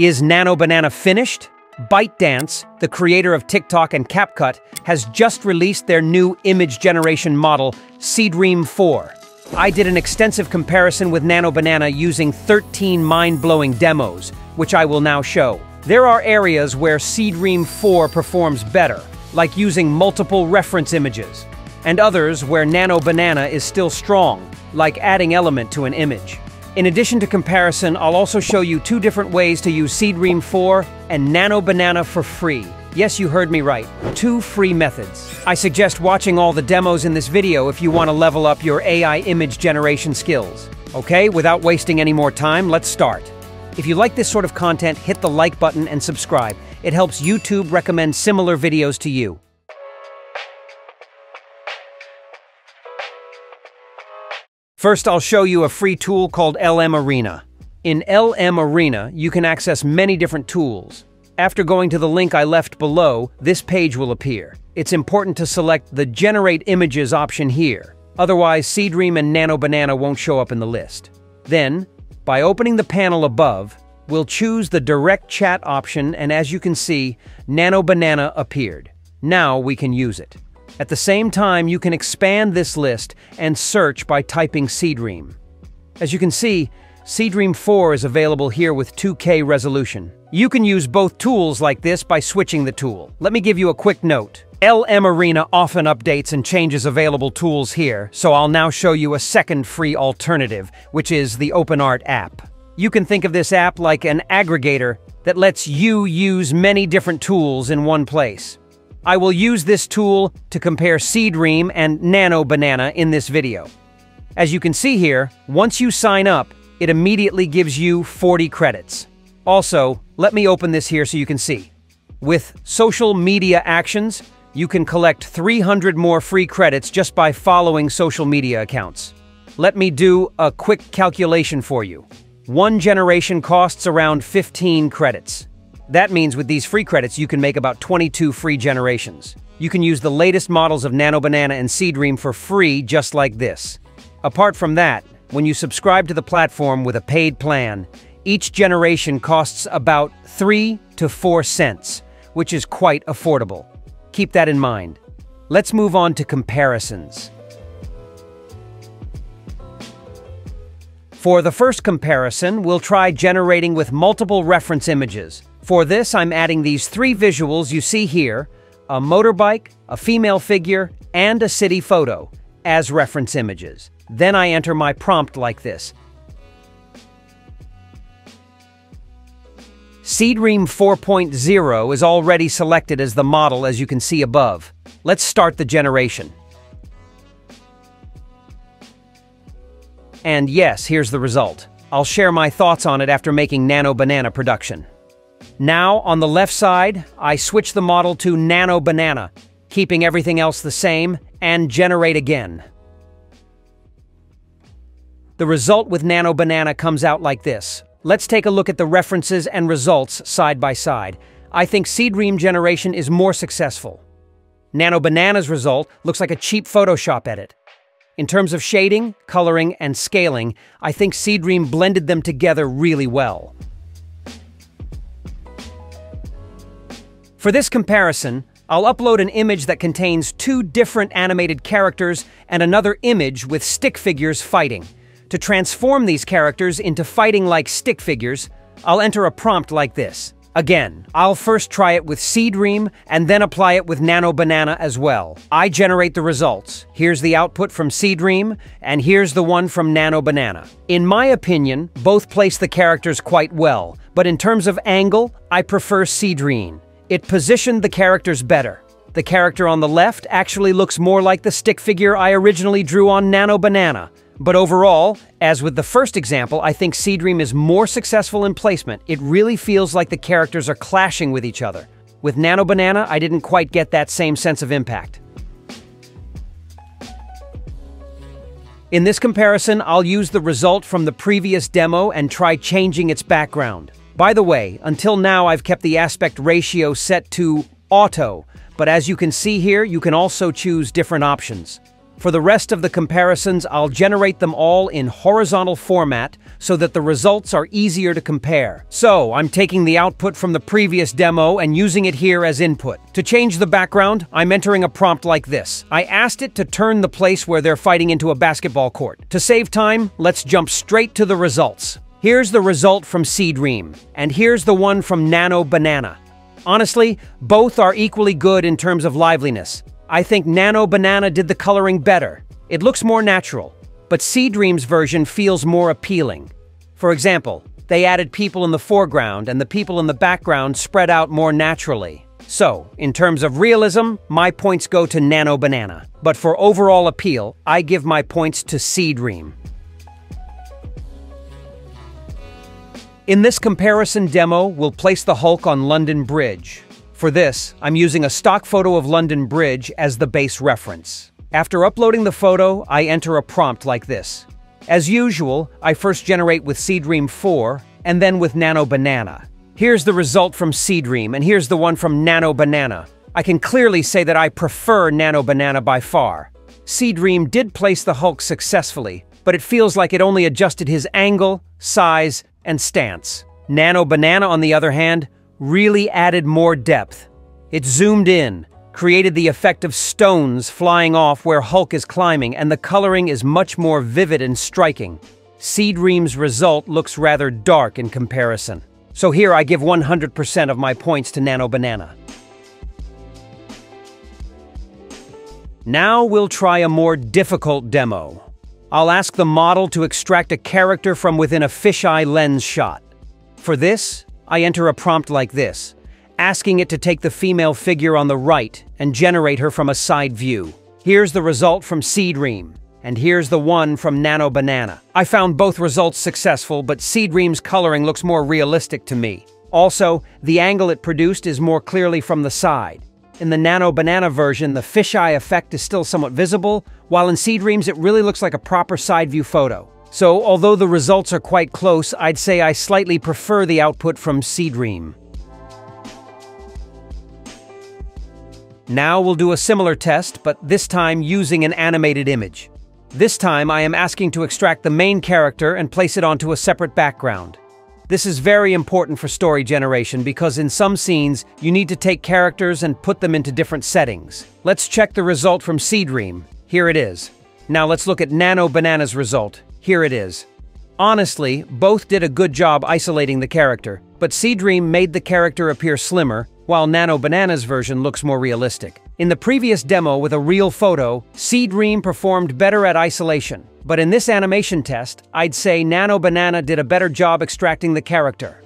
Is Nano Banana finished? ByteDance, the creator of TikTok and CapCut, has just released their new image generation model, Seedream 4. I did an extensive comparison with Nano Banana using 13 mind-blowing demos, which I will now show. There are areas where Seedream 4 performs better, like using multiple reference images, and others where Nano Banana is still strong, like adding element to an image. In addition to comparison, I'll also show you two different ways to use Seedream 4 and Nano Banana for free. Yes, you heard me right. Two free methods. I suggest watching all the demos in this video if you want to level up your AI image generation skills. Okay, without wasting any more time, let's start. If you like this sort of content, hit the like button and subscribe. It helps YouTube recommend similar videos to you. First, I'll show you a free tool called LM Arena. In LM Arena, you can access many different tools. After going to the link I left below, this page will appear. It's important to select the Generate Images option here. Otherwise, Seedream and Nano Banana won't show up in the list. Then, by opening the panel above, we'll choose the Direct Chat option and as you can see, Nano Banana appeared. Now we can use it. At the same time, you can expand this list and search by typing Seedream. As you can see, Seedream 4 is available here with 2K resolution. You can use both tools like this by switching the tool. Let me give you a quick note. LM Arena often updates and changes available tools here, so I'll now show you a second free alternative, which is the OpenArt app. You can think of this app like an aggregator that lets you use many different tools in one place. I will use this tool to compare Seedream and Nano Banana in this video. As you can see here, once you sign up, it immediately gives you 40 credits. Also, let me open this here so you can see. With social media actions, you can collect 300 more free credits just by following social media accounts. Let me do a quick calculation for you. One generation costs around 15 credits. That means with these free credits, you can make about 22 free generations. You can use the latest models of Nano Banana and Seedream for free just like this. Apart from that, when you subscribe to the platform with a paid plan, each generation costs about 3 to 4 cents, which is quite affordable. Keep that in mind. Let's move on to comparisons. For the first comparison, we'll try generating with multiple reference images. For this, I'm adding these three visuals you see here, a motorbike, a female figure, and a city photo, as reference images. Then I enter my prompt like this. Seedream 4.0 is already selected as the model as you can see above. Let's start the generation. And yes, here's the result. I'll share my thoughts on it after making Nano Banana production. Now, on the left side, I switch the model to Nano Banana, keeping everything else the same, and generate again. The result with Nano Banana comes out like this. Let's take a look at the references and results side by side. I think Seed Seedream generation is more successful. Nano Banana's result looks like a cheap Photoshop edit. In terms of shading, coloring, and scaling, I think Seed Seedream blended them together really well. For this comparison, I'll upload an image that contains two different animated characters and another image with stick figures fighting. To transform these characters into fighting-like stick figures, I'll enter a prompt like this. Again, I'll first try it with Seedream and then apply it with Nano Banana as well. I generate the results. Here's the output from Seedream, and here's the one from Nano Banana. In my opinion, both place the characters quite well, but in terms of angle, I prefer Seedream. It positioned the characters better. The character on the left actually looks more like the stick figure I originally drew on Nano Banana. But overall, as with the first example, I think Seedream is more successful in placement. It really feels like the characters are clashing with each other. With Nano Banana, I didn't quite get that same sense of impact. In this comparison, I'll use the result from the previous demo and try changing its background. By the way, until now I've kept the aspect ratio set to auto, but as you can see here, you can also choose different options. For the rest of the comparisons, I'll generate them all in horizontal format so that the results are easier to compare. So, I'm taking the output from the previous demo and using it here as input. To change the background, I'm entering a prompt like this. I asked it to turn the place where they're fighting into a basketball court. To save time, let's jump straight to the results. Here's the result from Seedream, and here's the one from Nano Banana. Honestly, both are equally good in terms of liveliness. I think Nano Banana did the coloring better. It looks more natural, but Seedream's version feels more appealing. For example, they added people in the foreground and the people in the background spread out more naturally. So, in terms of realism, my points go to Nano Banana. But for overall appeal, I give my points to Seedream. In this comparison demo, we'll place the Hulk on London Bridge. For this, I'm using a stock photo of London Bridge as the base reference. After uploading the photo, I enter a prompt like this. As usual, I first generate with Seedream 4, and then with Nano Banana. Here's the result from Seedream, and here's the one from Nano Banana. I can clearly say that I prefer Nano Banana by far. Seedream did place the Hulk successfully, but it feels like it only adjusted his angle, size, and stance. Nano Banana, on the other hand, really added more depth. It zoomed in, created the effect of stones flying off where Hulk is climbing, and the coloring is much more vivid and striking. Seed Seedream's result looks rather dark in comparison. So here I give 100% of my points to Nano Banana. Now we'll try a more difficult demo. I'll ask the model to extract a character from within a fisheye lens shot. For this, I enter a prompt like this, asking it to take the female figure on the right and generate her from a side view. Here's the result from Seedream, and here's the one from Nano Banana. I found both results successful, but Seedream's coloring looks more realistic to me. Also, the angle it produced is more clearly from the side. In the Nano Banana version, the fisheye effect is still somewhat visible, while in Seedreams it really looks like a proper side view photo. So, although the results are quite close, I'd say I slightly prefer the output from Seedream. Now we'll do a similar test, but this time using an animated image. This time I am asking to extract the main character and place it onto a separate background. This is very important for story generation because in some scenes, you need to take characters and put them into different settings. Let's check the result from Seedream. Here it is. Now let's look at Nano Banana's result. Here it is. Honestly, both did a good job isolating the character, but Seedream made the character appear slimmer, while Nano Banana's version looks more realistic. In the previous demo with a real photo, Seedream performed better at isolation, but in this animation test, I'd say Nano Banana did a better job extracting the character.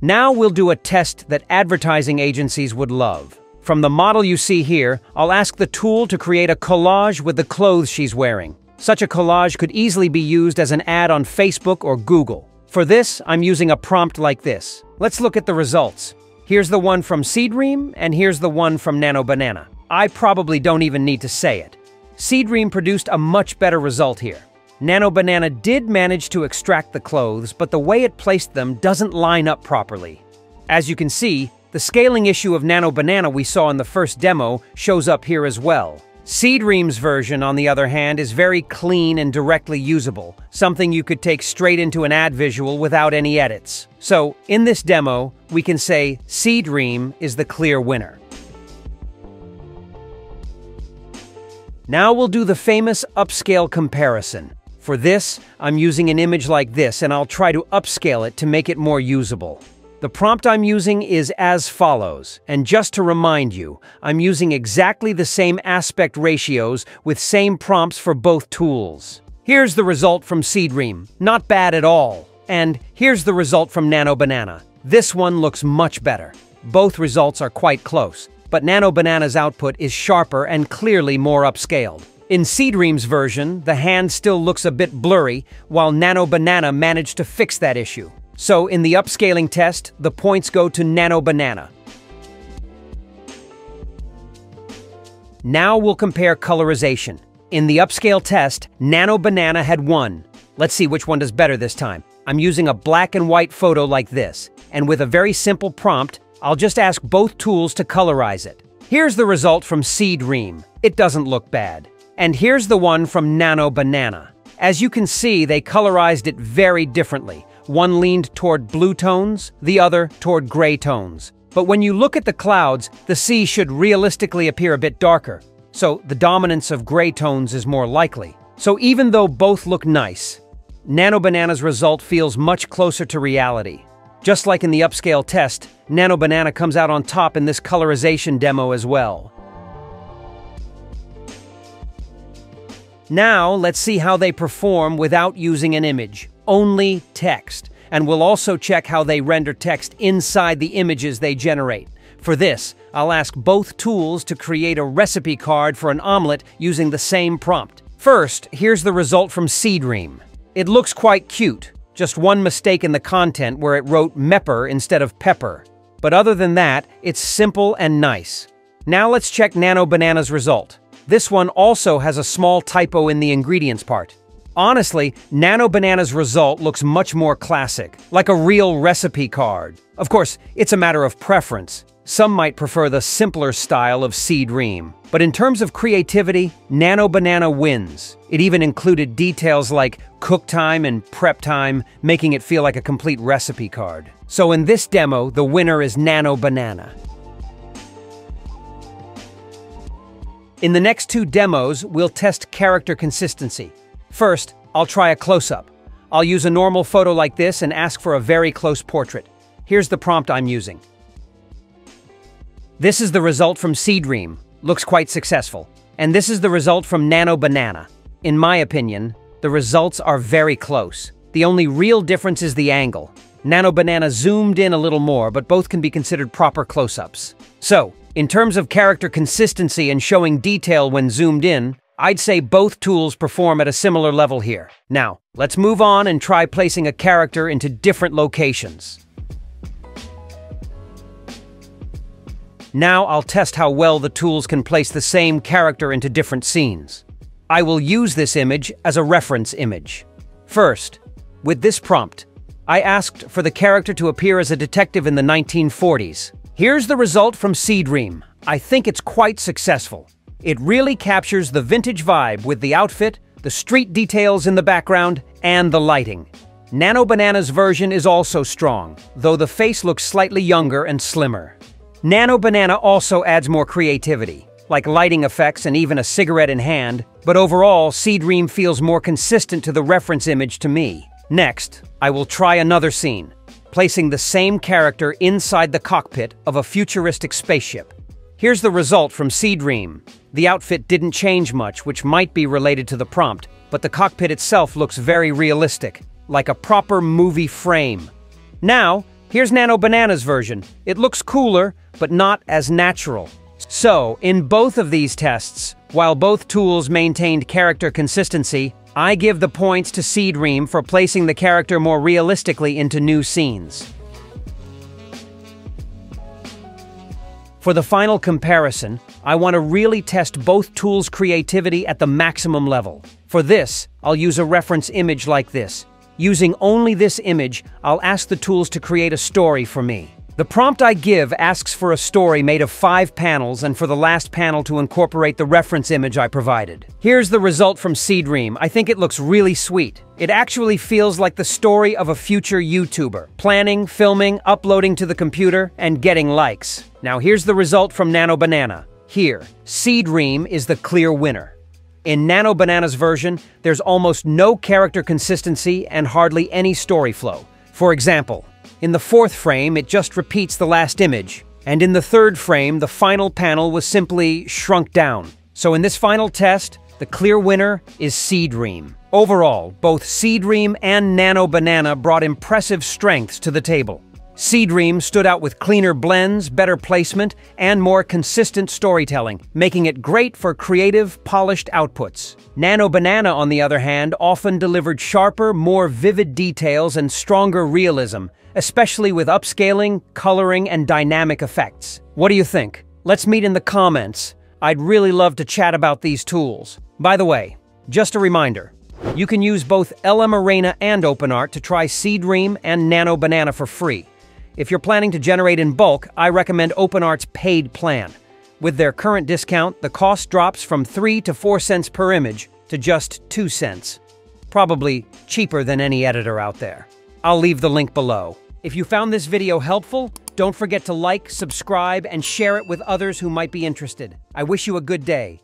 Now we'll do a test that advertising agencies would love. From the model you see here, I'll ask the tool to create a collage with the clothes she's wearing. Such a collage could easily be used as an ad on Facebook or Google. For this, I'm using a prompt like this. Let's look at the results. Here's the one from Seedream, and here's the one from Nano Banana. I probably don't even need to say it. Seedream produced a much better result here. Nano Banana did manage to extract the clothes, but the way it placed them doesn't line up properly. As you can see, the scaling issue of Nano Banana we saw in the first demo shows up here as well. Seedream's version, on the other hand, is very clean and directly usable, something you could take straight into an ad visual without any edits. So, in this demo, we can say Seedream is the clear winner. Now we'll do the famous upscale comparison. For this, I'm using an image like this, and I'll try to upscale it to make it more usable. The prompt I'm using is as follows, and just to remind you, I'm using exactly the same aspect ratios with same prompts for both tools. Here's the result from Seedream, not bad at all. And here's the result from Nano Banana. This one looks much better. Both results are quite close, but Nano Banana's output is sharper and clearly more upscaled. In Seedream's version, the hand still looks a bit blurry, while Nano Banana managed to fix that issue. So in the upscaling test, the points go to Nano Banana. Now we'll compare colorization. In the upscale test, Nano Banana had won. Let's see which one does better this time. I'm using a black and white photo like this, and with a very simple prompt, I'll just ask both tools to colorize it. Here's the result from Seedream. It doesn't look bad. And here's the one from Nano Banana. As you can see, they colorized it very differently. One leaned toward blue tones, the other toward gray tones. But when you look at the clouds, the sea should realistically appear a bit darker, so the dominance of gray tones is more likely. So even though both look nice, Nano Banana's result feels much closer to reality. Just like in the upscale test, Nano Banana comes out on top in this colorization demo as well. Now, let's see how they perform without using an image, only text. And we'll also check how they render text inside the images they generate. For this, I'll ask both tools to create a recipe card for an omelet using the same prompt. First, here's the result from Seedream. It looks quite cute, just one mistake in the content where it wrote mepper instead of pepper. But other than that, it's simple and nice. Now let's check Nano Banana's result. This one also has a small typo in the ingredients part. Honestly, Nano Banana's result looks much more classic, like a real recipe card. Of course, it's a matter of preference. Some might prefer the simpler style of Seedream. But in terms of creativity, Nano Banana wins. It even included details like cook time and prep time, making it feel like a complete recipe card. So in this demo, the winner is Nano Banana. In the next two demos, we'll test character consistency. First, I'll try a close-up. I'll use a normal photo like this and ask for a very close portrait. Here's the prompt I'm using. This is the result from Seedream. Looks quite successful. And this is the result from Nano Banana. In my opinion, the results are very close. The only real difference is the angle. Nano Banana zoomed in a little more, but both can be considered proper close-ups. So, in terms of character consistency and showing detail when zoomed in, I'd say both tools perform at a similar level here. Now, let's move on and try placing a character into different locations. Now I'll test how well the tools can place the same character into different scenes. I will use this image as a reference image. First, with this prompt, I asked for the character to appear as a detective in the 1940s. Here's the result from Seedream. I think it's quite successful. It really captures the vintage vibe with the outfit, the street details in the background, and the lighting. Nano Banana's version is also strong, though the face looks slightly younger and slimmer. Nano Banana also adds more creativity, like lighting effects and even a cigarette in hand, but overall, Seedream feels more consistent to the reference image to me. Next, I will try another scene placing the same character inside the cockpit of a futuristic spaceship. Here's the result from Seedream. The outfit didn't change much, which might be related to the prompt, but the cockpit itself looks very realistic, like a proper movie frame. Now, here's Nano Banana's version. It looks cooler, but not as natural. So, in both of these tests, while both tools maintained character consistency, I give the points to Seed Seedream for placing the character more realistically into new scenes. For the final comparison, I want to really test both tools' creativity at the maximum level. For this, I'll use a reference image like this. Using only this image, I'll ask the tools to create a story for me. The prompt I give asks for a story made of five panels and for the last panel to incorporate the reference image I provided. Here's the result from Seedream. I think it looks really sweet. It actually feels like the story of a future YouTuber, planning, filming, uploading to the computer, and getting likes. Now here's the result from Nano Banana. Here, Seedream is the clear winner. In Nano Banana's version, there's almost no character consistency and hardly any story flow. For example, in the fourth frame, it just repeats the last image, and in the third frame, the final panel was simply shrunk down. So in this final test, the clear winner is Seedream. Overall, both Seedream and Nano Banana brought impressive strengths to the table. Seedream stood out with cleaner blends, better placement, and more consistent storytelling, making it great for creative, polished outputs. Nano Banana, on the other hand, often delivered sharper, more vivid details and stronger realism, especially with upscaling, coloring, and dynamic effects. What do you think? Let's meet in the comments. I'd really love to chat about these tools. By the way, just a reminder, you can use both LM Arena and OpenArt to try Seedream and Nano Banana for free. If you're planning to generate in bulk, I recommend OpenArt's paid plan. With their current discount, the cost drops from 3 to 4 cents per image to just 2 cents. Probably cheaper than any editor out there. I'll leave the link below. If you found this video helpful, don't forget to like, subscribe, and share it with others who might be interested. I wish you a good day.